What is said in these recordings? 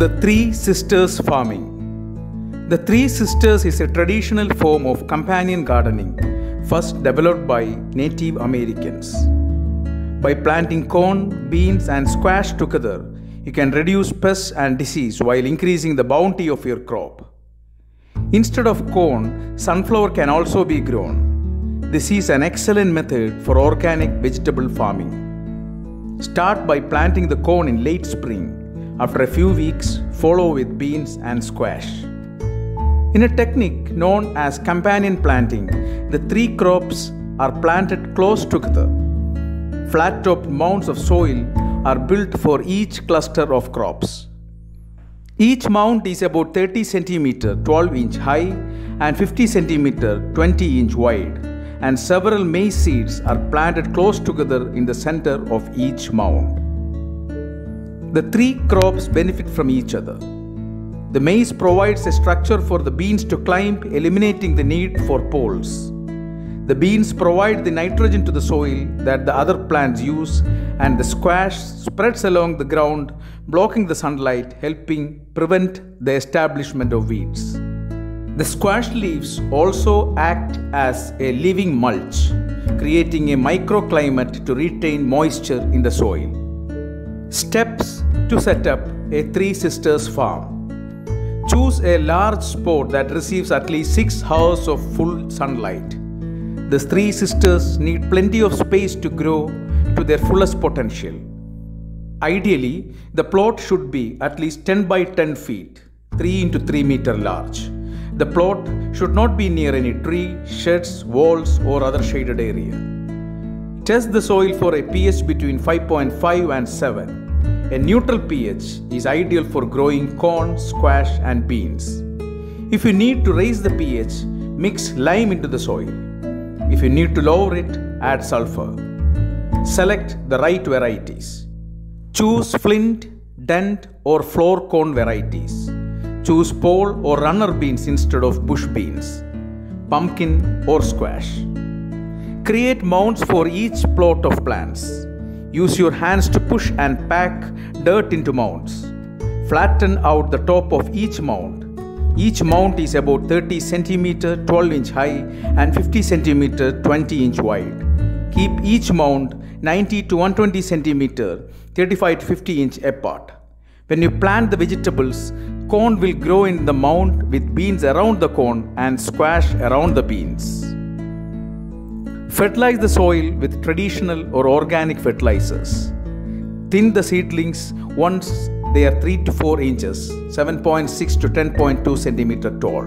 The Three Sisters Farming The Three Sisters is a traditional form of companion gardening first developed by Native Americans. By planting corn, beans, and squash together, you can reduce pests and disease while increasing the bounty of your crop. Instead of corn, sunflower can also be grown. This is an excellent method for organic vegetable farming. Start by planting the corn in late spring. After a few weeks, follow with beans and squash. In a technique known as companion planting, the three crops are planted close together. Flat topped mounds of soil are built for each cluster of crops. Each mound is about 30 cm 12 inch high and 50 cm 20 inch wide, and several maize seeds are planted close together in the center of each mound. The three crops benefit from each other. The maize provides a structure for the beans to climb, eliminating the need for poles. The beans provide the nitrogen to the soil that the other plants use, and the squash spreads along the ground, blocking the sunlight, helping prevent the establishment of weeds. The squash leaves also act as a living mulch, creating a microclimate to retain moisture in the soil. Steps to set up a Three Sisters farm. Choose a large spot that receives at least 6 hours of full sunlight. The three sisters need plenty of space to grow to their fullest potential. Ideally, the plot should be at least 10 by 10 feet, 3 into 3 meter large. The plot should not be near any tree, sheds, walls, or other shaded area. Test the soil for a pH between 5.5 and 7. A neutral pH is ideal for growing corn, squash, and beans. If you need to raise the pH, mix lime into the soil. If you need to lower it, add sulfur. Select the right varieties. Choose flint, dent, or flour corn varieties. Choose pole or runner beans instead of bush beans, pumpkin, or squash. Create mounds for each plot of plants. Use your hands to push and pack dirt into mounds. Flatten out the top of each mound. Each mound is about 30 cm 12 inch high and 50 cm 20 inch wide. Keep each mound 90 to 120 cm 35 to 50 inch apart. When you plant the vegetables, corn will grow in the mound with beans around the corn and squash around the beans. Fertilize the soil with traditional or organic fertilizers. Thin the seedlings once they are 3 to 4 inches, 7.6 to 10.2 centimeter tall.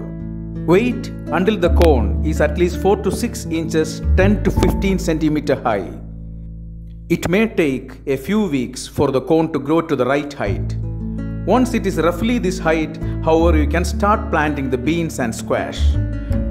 Wait until the cone is at least 4 to 6 inches, 10 to 15 centimeter high. It may take a few weeks for the cone to grow to the right height. Once it is roughly this height, however, you can start planting the beans and squash.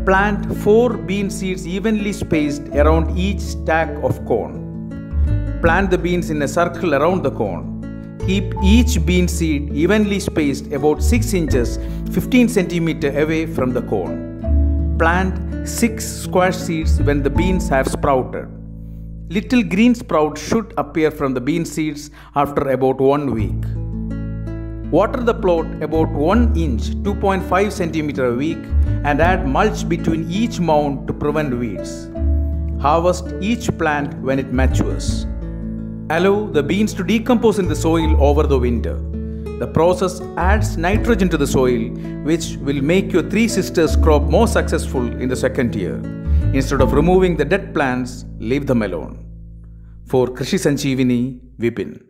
Plant 4 bean seeds evenly spaced around each stack of corn. Plant the beans in a circle around the corn. Keep each bean seed evenly spaced about 6 inches 15 centimeter away from the corn. Plant 6 squash seeds when the beans have sprouted. Little green sprouts should appear from the bean seeds after about one week. Water the plot about 1 inch 2.5 centimeter a week and add mulch between each mound to prevent weeds. Harvest each plant when it matures. Allow the beans to decompose in the soil over the winter. The process adds nitrogen to the soil, which will make your Three Sisters crop more successful in the second year. Instead of removing the dead plants, leave them alone. For Krishi Sanjeevani, Vipin.